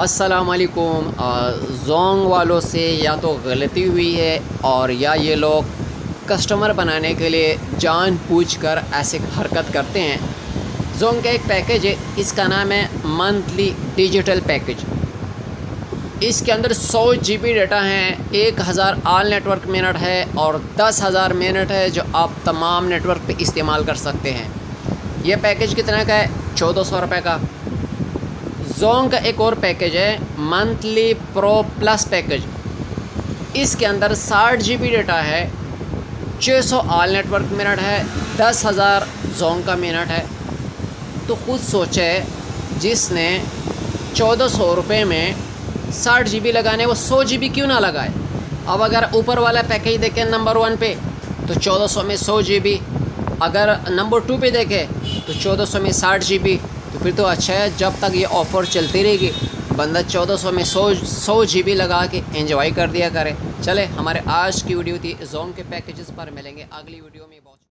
असलकुम जोंग वालों से या तो गलती हुई है और या ये लोग कस्टमर बनाने के लिए जान पूछ कर ऐसे हरकत करते हैं। जोंग का एक पैकेज है, इसका नाम है मंथली डिजिटल पैकेज। इसके अंदर 100 जी बी डाटा है, एक हज़ार आल नेटवर्क मिनट है और दस हज़ार मिनट है जो आप तमाम नेटवर्क पे इस्तेमाल कर सकते हैं। यह पैकेज कितना का है? चौदह सौ रुपये का। जोंग का एक और पैकेज है मंथली प्रो प्लस पैकेज इसके अंदर साठ जी बी डेटा है छः सौ आल नेटवर्क मिनट है, दस हज़ार जोंग का मिनट है। तो खुद सोचे, जिसने चौदह सौ रुपये में साठ जी बी लगाने, वो सौ जी बी क्यों ना लगाए? अब अगर ऊपर वाला पैकेज देखें नंबर वन पे तो चौदह सौ में सौ जी बी अगर नंबर टू पे देखें तो चौदह सौ में साठ जी बी तो फिर तो अच्छा है, जब तक ये ऑफ़र चलती रहेगी, बंदा चौदह सौ में सौ सौ जी बी लगा के एंजॉय कर दिया करे। चले, हमारे आज की वीडियो थी जोन के पैकेजेस पर, मिलेंगे अगली वीडियो में। बहुत